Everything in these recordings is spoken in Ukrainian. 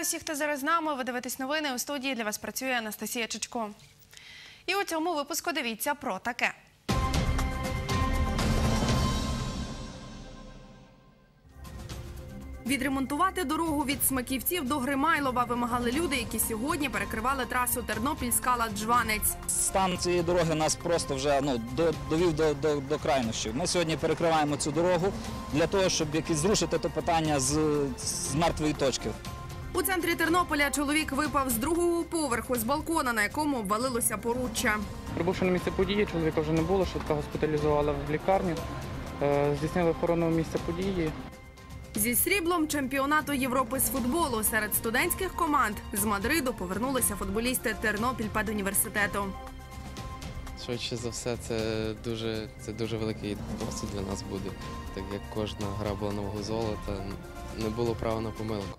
Вітаю всіх, хто зараз з нами. Ви дивитесь новини. У студії для вас працює Анастасія Чичко. І у цьому випуску дивіться про таке. Відремонтувати дорогу від Смаківців до Гримайлова вимагали люди, які сьогодні перекривали трасу Тернопіль-Скала-Джванець. Стан цієї дороги нас просто вже ну, довів до, до, до крайнощів. Ми сьогодні перекриваємо цю дорогу для того, щоб якось зрушити те питання з, з мертвої точки. У центрі Тернополя чоловік випав з другого поверху з балкона, на якому обвалилося поруччя. Прибувши на місце події, чоловіка вже не було, швидка госпіталізувала в лікарню. Е, Здійснили охорону місця події. Зі сріблом чемпіонату Європи з футболу серед студентських команд з Мадриду повернулися футболісти Тернопіль педуніверситету. Швидше за все, це дуже, це дуже великий досвід для нас буде, так як кожна гра була нового золота, не було права на помилку.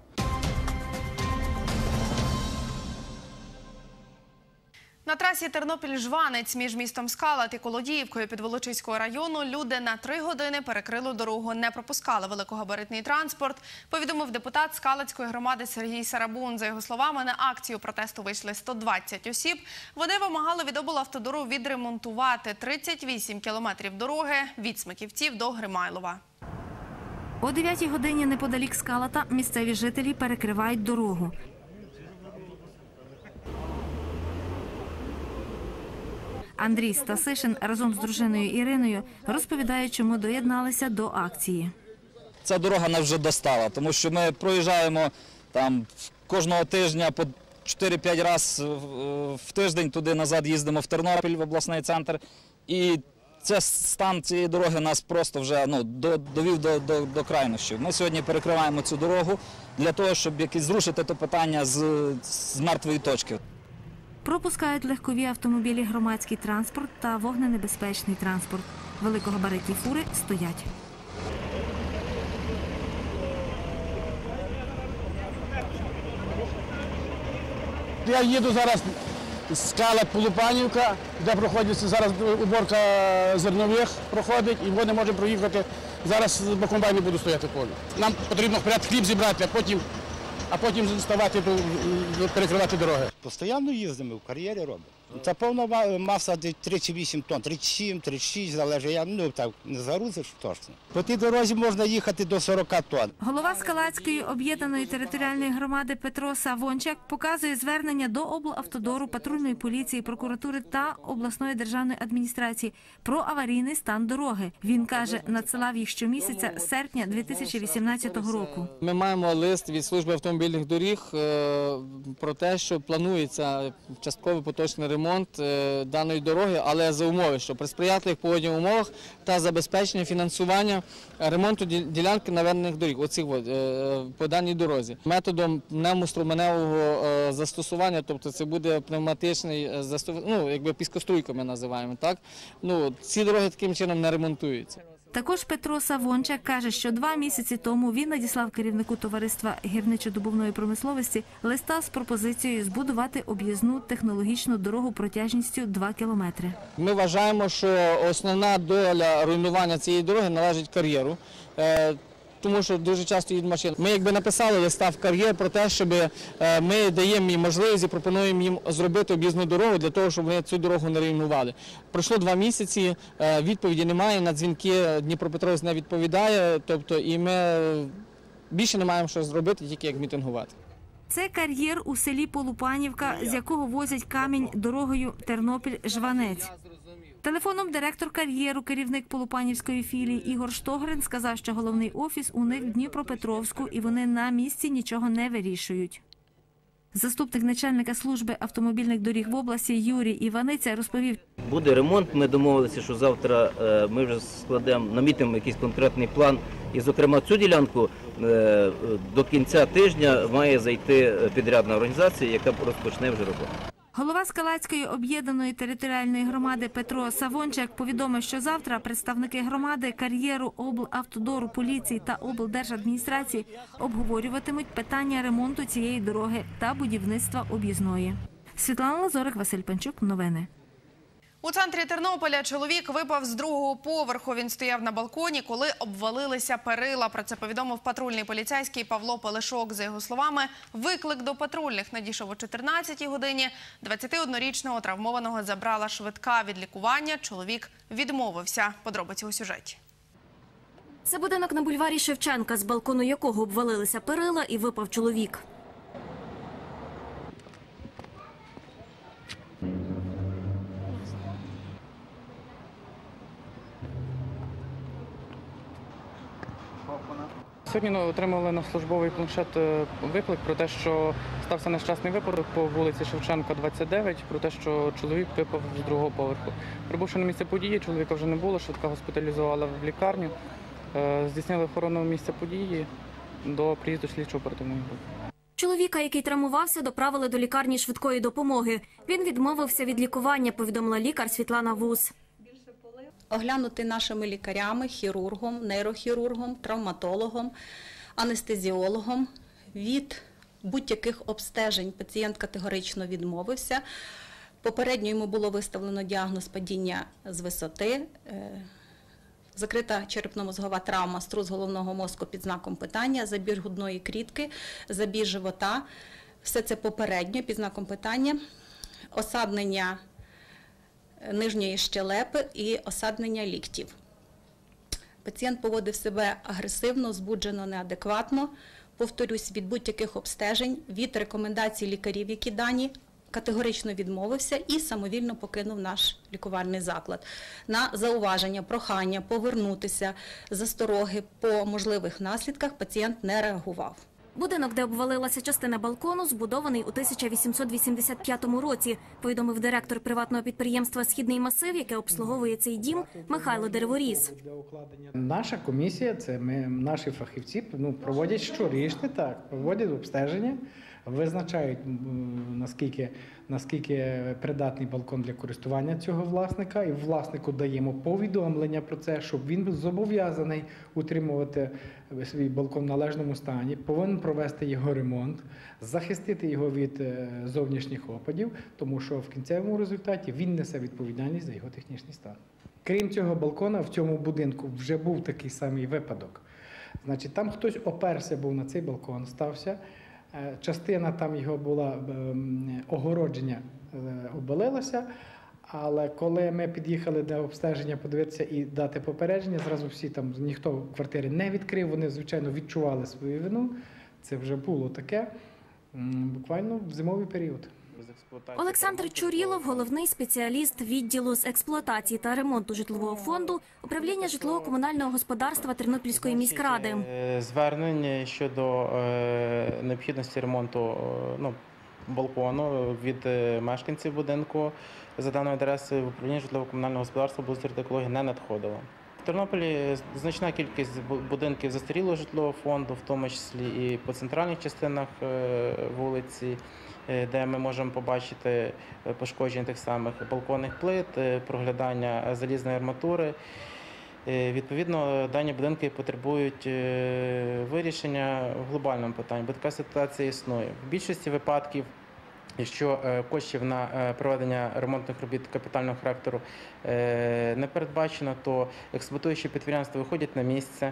На трасі Тернопіль-Жванець між містом Скалат і Колодіївкою Підволочиського району люди на три години перекрили дорогу, не пропускали великогабаритний транспорт. Повідомив депутат Скалацької громади Сергій Сарабун. За його словами, на акцію протесту вийшли 120 осіб. Вони вимагали від облавтодору відремонтувати 38 кілометрів дороги від Смиківців до Гримайлова. О 9 годині неподалік скалата місцеві жителі перекривають дорогу. Андрій Стасишин разом з дружиною Іриною розповідає, чому доєдналися до акції. Ця дорога нас вже достала, тому що ми проїжджаємо там кожного тижня по 4-5 разів в тиждень туди-назад їздимо в Тернопіль, в обласний центр. І це стан цієї дороги нас просто вже ну, довів до, до, до крайнощів. Ми сьогодні перекриваємо цю дорогу для того, щоб якось зрушити те питання з, з мертвої точки. Пропускають легкові автомобілі, громадський транспорт та вогненебезпечний транспорт. Великогабаритні фури стоять. Я їду зараз з скала Полупанівка, де проходить зараз уборка зернових проходить, і вони можуть проїхати. Зараз з комбайни буду стояти полі. Нам потрібно вперед хліб зібрати, а потім, а потім ставати перекривати дороги. Постійно їздимо, в кар'єрі робимо. Це повна ма- маса десь 38 тонн, 37, 36, залежить, я ну так не загрузиш точно. По тій дорозі можна їхати до 40 тонн. Голова Скалацької об'єднаної територіальної громади Петро Савончак показує звернення до облавтодору, патрульної поліції, прокуратури та обласної державної адміністрації про аварійний стан дороги. Він каже, надсилав їх щомісяця з серпня 2018 року. Ми маємо лист від служби автомобільних доріг е, про те, що планується частковий поточний ремонт е, даної дороги, але за умови, що при сприятливих погодних умовах та забезпечення фінансування ремонту ділянки наведених доріг, оцих е, по даній дорозі, методом пневмоструменевого е, застосування, тобто це буде пневматичний е, ну якби піскоструйка ми називаємо, так? Ну ці дороги таким чином не ремонтуються. Також Петро Савончак каже, що два місяці тому він надіслав керівнику товариства гірничодобувної промисловості листа з пропозицією збудувати об'їзну технологічну дорогу протяжністю 2 кілометри. Ми вважаємо, що основна доля руйнування цієї дороги належить кар'єру. Тому що дуже часто їдуть машини. Ми якби написали листа в кар'єр про те, щоб е, ми даємо їм можливість і пропонуємо їм зробити об'їзну дорогу для того, щоб вони цю дорогу не руйнували. Пройшло два місяці, е, відповіді немає. На дзвінки Дніпропетровськ не відповідає. Тобто, і ми більше не маємо що зробити, тільки як мітингувати. Це кар'єр у селі Полупанівка, з якого возять камінь дорогою Тернопіль-Жванець. Телефоном директор кар'єру, керівник Полупанівської філії Ігор Штогрин сказав, що головний офіс у них в Дніпропетровську і вони на місці нічого не вирішують. Заступник начальника служби автомобільних доріг в області Юрій Іваниця розповів, Буде ремонт. Ми домовилися, що завтра е, ми вже складемо, намітимо якийсь конкретний план. І, зокрема, цю ділянку е, до кінця тижня має зайти підрядна організація, яка розпочне вже роботу. Голова Скалацької об'єднаної територіальної громади Петро Савончак повідомив, що завтра представники громади, кар'єру, облавтодору, поліції та облдержадміністрації обговорюватимуть питання ремонту цієї дороги та будівництва об'їзної. Світлана Лазорик, Василь Панчук. Новини. У центрі Тернополя чоловік випав з другого поверху. Він стояв на балконі, коли обвалилися перила. Про це повідомив патрульний поліцейський Павло Пелешок. За його словами, виклик до патрульних надійшов о 14-й годині. 21-річного травмованого забрала швидка від лікування. Чоловік відмовився. Подробиці у сюжеті. Це будинок на бульварі Шевченка, з балкону якого обвалилися перила і випав чоловік. Сьогодні ну, отримали на службовий планшет е, виклик про те, що стався нещасний випадок по вулиці Шевченка, 29, про те, що чоловік випав з другого поверху. Прибувши на місце події, чоловіка вже не було, швидка госпіталізувала в лікарню. Е, Здійснили охорону місця події до приїзду слідчо оперативної групи. Чоловіка, який травмувався, доправили до лікарні швидкої допомоги. Він відмовився від лікування, повідомила лікар Світлана Вус. Оглянути нашими лікарями, хірургом, нейрохірургом, травматологом, анестезіологом. Від будь-яких обстежень пацієнт категорично відмовився. Попередньо йому було виставлено діагноз падіння з висоти, е, закрита черепно-мозгова травма, струс головного мозку під знаком питання, забір грудної клітки, забір живота. Все це попередньо під знаком питання, осаднення нижньої щелепи і осаднення ліктів. Пацієнт поводив себе агресивно, збуджено, неадекватно. Повторюсь, від будь-яких обстежень, від рекомендацій лікарів, які дані, категорично відмовився і самовільно покинув наш лікувальний заклад. На зауваження, прохання повернутися, застороги по можливих наслідках пацієнт не реагував. Будинок, де обвалилася частина балкону, збудований у 1885 році, повідомив директор приватного підприємства Східний масив, яке обслуговує цей дім, Михайло Дереворіс. Наша комісія, це ми наші фахівці ну, проводять щорічне, так, проводять обстеження, визначають наскільки, наскільки придатний балкон для користування цього власника, і власнику даємо повідомлення про це, щоб він зобов'язаний утримувати свій балкон в належному стані, повинен провести його ремонт, захистити його від е, зовнішніх опадів, тому що в кінцевому результаті він несе відповідальність за його технічний стан. Крім цього балкона, в цьому будинку вже був такий самий випадок. Значить, там хтось оперся був на цей балкон, стався. Е, Частина там його була ем, огородження е, обвалилася. Але коли ми під'їхали до обстеження, подивитися і дати попередження, зразу всі там ніхто квартири не відкрив. Вони звичайно відчували свою вину. Це вже було таке буквально в зимовий період. Олександр Чурілов, головний спеціаліст відділу з експлуатації та ремонту житлового фонду управління житлово-комунального господарства Тернопільської міськради. Е, Звернень щодо е, необхідності ремонту е, ну, балкону від мешканців будинку за даною адресою в управління житлово-комунального господарства «Благоустрій екології не надходило. В Тернополі значна кількість будинків застарілого житлового фонду, в тому числі і по центральних частинах вулиці, де ми можемо побачити е, пошкодження тих самих балконних плит, е, проглядання е, залізної арматури. Е, Відповідно, дані будинки потребують е, вирішення в глобальному питанні, бо така ситуація існує. В більшості випадків, якщо е, коштів на е, проведення ремонтних робіт капітального характеру е, не передбачено, то експлуатуючі підприємства виходять на місце, е,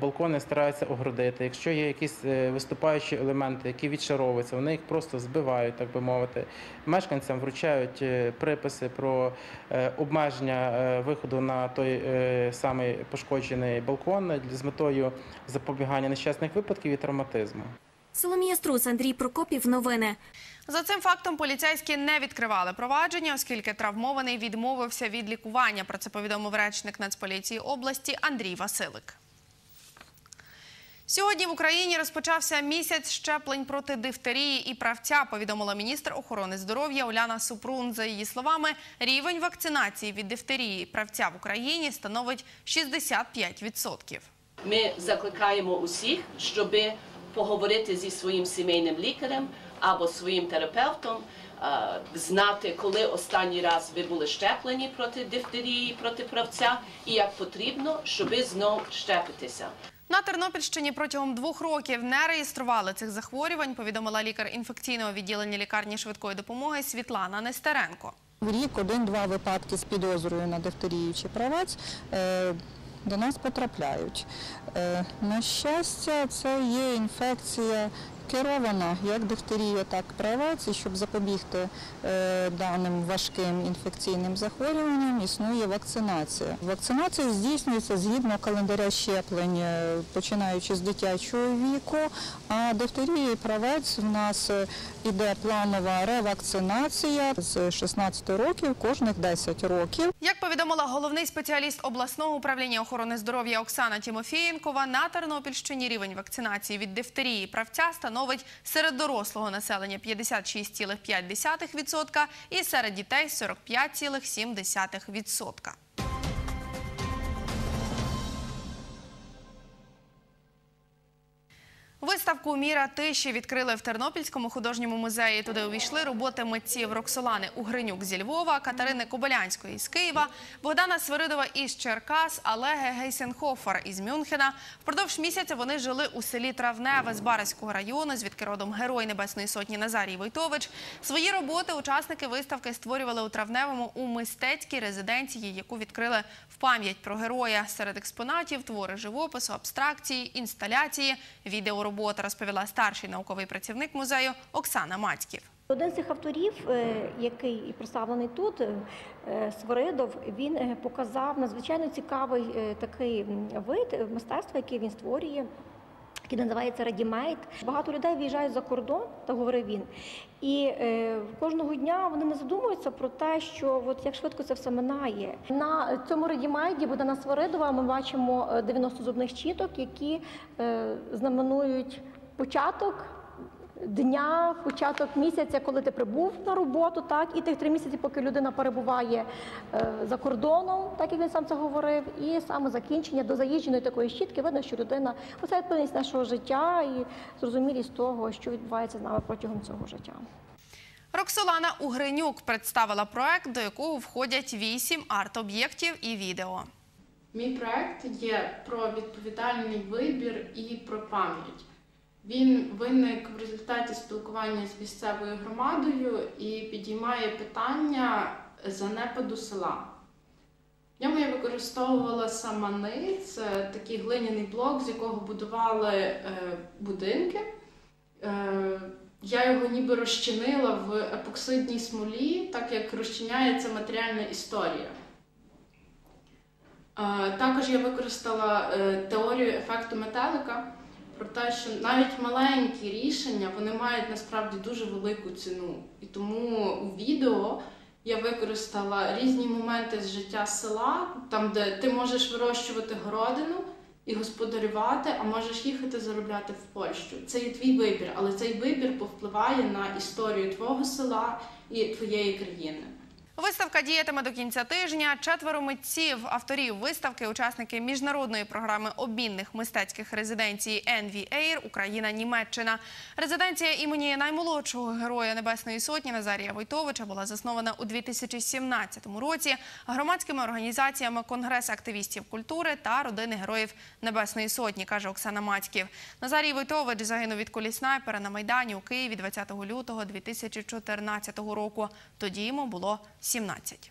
балкони стараються огородити. Якщо є якісь е, виступаючі елементи, які відшаровуються, вони їх просто збивають, так би мовити. Мешканцям вручають е, приписи про е, обмеження е, виходу на той е, самий пошкоджений балкон з метою запобігання нещасних випадків і травматизму. Соломія Струс, Андрій Прокопів. Новини. За цим фактом поліцейські не відкривали провадження, оскільки травмований відмовився від лікування. Про це повідомив речник Нацполіції області Андрій Василик. Сьогодні в Україні розпочався місяць щеплень проти дифтерії і правця, повідомила міністр охорони здоров'я Уляна Супрун. За її словами, рівень вакцинації від дифтерії і правця в Україні становить 65%. Ми закликаємо усіх, щоб поговорити зі своїм сімейним лікарем або своїм терапевтом, е, знати, коли останній раз ви були щеплені проти дифтерії, проти правця, і як потрібно, щоб знов щепитися. На Тернопільщині протягом двох років не реєстрували цих захворювань, повідомила лікар інфекційного відділення лікарні швидкої допомоги Світлана Нестеренко. В рік один-два випадки з підозрою на дифтерію чи правець е, до нас потрапляють. Е, На щастя, це є інфекція керована, як дифтерія, так і правець, і щоб запобігти е, даним важким інфекційним захворюванням, існує вакцинація. Вакцинація здійснюється згідно календаря щеплень, е, починаючи з дитячого віку, а дифтерія і правець в нас е, іде планова ревакцинація з 16 років кожних 10 років. Як повідомила головний спеціаліст обласного управління охорони здоров'я Оксана Тімофієнкова, на Тернопільщині рівень вакцинації від дифтерії правця становить серед дорослого населення 56,5% і серед дітей 45,7%. Виставку Міра тиші відкрили в Тернопільському художньому музеї. Туди увійшли роботи митців Роксолани Угринюк зі Львова, Катерини Кобилянської з Києва, Богдана Свиридова із Черкас, Олеги Гейсенхофер із Мюнхена. Впродовж місяця вони жили у селі Травневе з Барського району, звідки родом герой Небесної Сотні Назарій Войтович. Свої роботи учасники виставки створювали у Травневому у мистецькій резиденції, яку відкрили пам'ять про героя. Серед експонатів твори живопису, абстракції, інсталяції, відеороботи, розповіла старший науковий працівник музею Оксана Мацьків. Один з цих авторів, е, який і представлений тут, е, Свиридов, він е, показав надзвичайно цікавий такий вид мистецтва, який він створює. Який називається Радімейт. Багато людей виїжджають за кордон, так говорив він. І е, кожного дня вони не задумуються про те, що от як швидко це все минає. На цьому Радімейді Богдана Свиридова ми бачимо е, 90 зубних щіток, які е, знаменують початок дня, початок місяця, коли ти прибув на роботу, так і тих три місяці, поки людина перебуває е, за кордоном, так як він сам це говорив, і саме закінчення до заїждженої такої щітки, видно, що людина оце відповідність нашого життя і зрозумілість того, що відбувається з нами протягом цього життя. Роксолана Угринюк представила проект, до якого входять вісім арт-об'єктів і відео. Мій проект є про відповідальний вибір і про пам'ять. Він виник в результаті спілкування з місцевою громадою і підіймає питання занепаду села. В ньому я використовувала самани, це такий глиняний блок, з якого будували е, будинки. Е, я його ніби розчинила в епоксидній смолі, так як розчиняється матеріальна історія. Е, Також я використала теорію ефекту метелика про те, що навіть маленькі рішення вони мають насправді дуже велику ціну. І тому у відео я використала різні моменти з життя села, там, де ти можеш вирощувати городину і господарювати, а можеш їхати заробляти в Польщу. Це є твій вибір, але цей вибір повпливає на історію твого села і твоєї країни. Виставка діятиме до кінця тижня. Четверо митців, авторів виставки, учасники міжнародної програми обмінних мистецьких резиденцій Envy Air Україна, Німеччина. Резиденція імені наймолодшого героя Небесної Сотні Назарія Войтовича була заснована у 2017 році громадськими організаціями Конгрес активістів культури та родини героїв Небесної Сотні, каже Оксана Мацьків. Назарій Войтович загинув від кулі снайпера на Майдані у Києві 20 лютого 2014 року. Тоді йому було 17.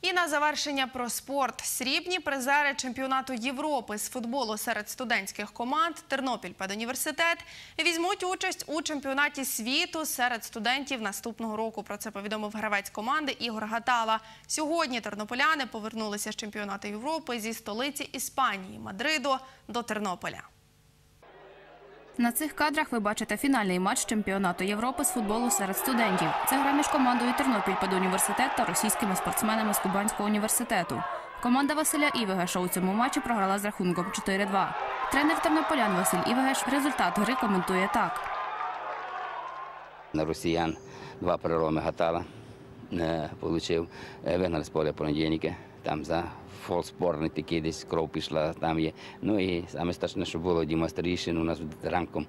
І на завершення про спорт. Срібні призери чемпіонату Європи з футболу серед студентських команд Тернопіль педуніверситет візьмуть участь у чемпіонаті світу серед студентів наступного року. Про це повідомив гравець команди Ігор Гатала. Сьогодні тернополяни повернулися з чемпіонату Європи зі столиці Іспанії Мадриду до Тернополя. На цих кадрах ви бачите фінальний матч чемпіонату Європи з футболу серед студентів. Це гра між командою Тернопіль педуніверситет та російськими спортсменами з Кубанського університету. Команда Василя Івегеша у цьому матчі програла з рахунком 4-2. Тренер тернополян Василь Івегеш результат гри коментує так. На росіян два переломи гатала е, получив. Е, Вигнали з поля понедільники. Там за фолспорний такий десь кров пішла, там є. Ну і саме страшне, що було Діма Старішин, у нас ранком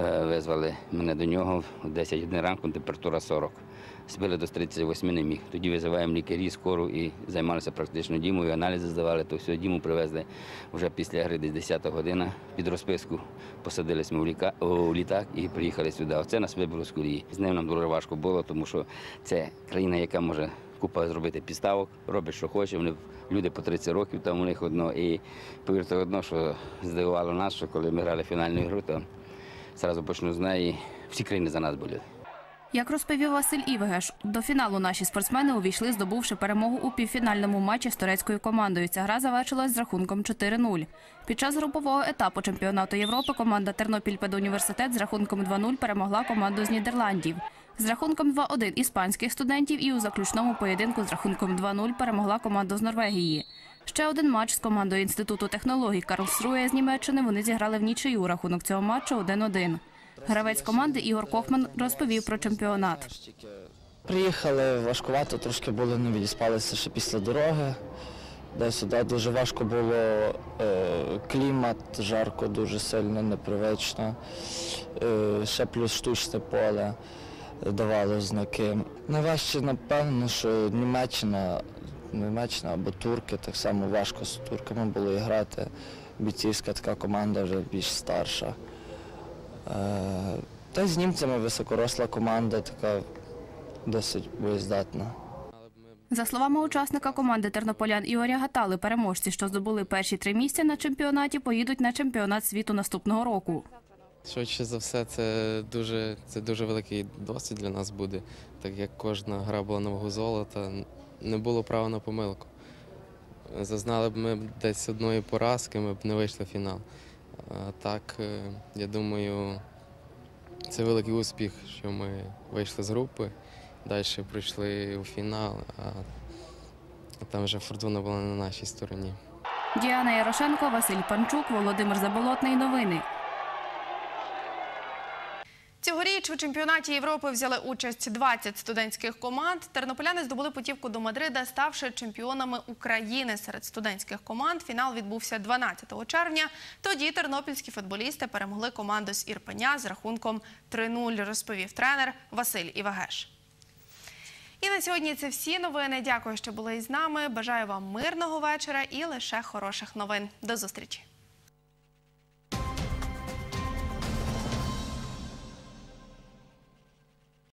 е, визвали мене до нього в 10 годин ранку, температура 40. Збили до 38 не міг. Тоді визиваємо лікарі, скору і займалися практично Дімою, аналізи здавали, то все, Діму привезли вже після гри десь 10 година під розписку. Посадились ми в, ліка... у літак і приїхали сюди. Оце нас вибило з колії. З ним нам дуже важко було, тому що це країна, яка може купа зробити підставок, робить, що хоче. Вони люди по 30 років там у них одно. І повірте одно, що здивувало нас, що коли ми грали фінальну гру, то зразу почну з неї. Всі країни за нас боліли. Як розповів Василь Івгеш, до фіналу наші спортсмени увійшли, здобувши перемогу у півфінальному матчі з турецькою командою. Ця гра завершилась з рахунком 4-0. Під час групового етапу чемпіонату Європи команда Тернопіль педуніверситет з рахунком 2-0 перемогла команду з Нідерландів. З рахунком 2-1 іспанських студентів і у заключному поєдинку з рахунком 2-0 перемогла команду з Норвегії. Ще один матч з командою Інституту технологій Карлсрує з Німеччини вони зіграли в нічию. Рахунок цього матчу 1-1. Гравець команди Ігор Кохман розповів про чемпіонат. Приїхали важкувато, трошки були не відіспалися ще після дороги. Де сюди дуже важко було е, клімат, жарко, дуже сильно, непривично. Е, ще плюс штучне поле давало знаки. Найважче, напевно, що Німеччина, Німеччина або турки, так само важко з турками було і грати. Бійцівська така команда вже більш старша. Е, Та з німцями високоросла команда, така досить боєздатна. За словами учасника команди тернополян Ігоря Гатали, переможці, що здобули перші три місця на чемпіонаті, поїдуть на чемпіонат світу наступного року. Швидше за все, це дуже, це дуже великий досвід для нас буде, так як кожна гра була нового золота, не було права на помилку. Зазнали б ми десь одної поразки, ми б не вийшли в фінал. А так, е, я думаю, це великий успіх, що ми вийшли з групи, далі пройшли у фінал, а там вже фортуна була на нашій стороні. Діана Ярошенко, Василь Панчук, Володимир Заболотний. Новини. Цьогоріч у чемпіонаті Європи взяли участь 20 студентських команд. Тернополяни здобули путівку до Мадрида, ставши чемпіонами України серед студентських команд. Фінал відбувся 12 червня. Тоді тернопільські футболісти перемогли команду з Ірпеня з рахунком 3-0, розповів тренер Василь Івагеш. І на сьогодні це всі новини. Дякую, що були із нами. Бажаю вам мирного вечора і лише хороших новин. До зустрічі.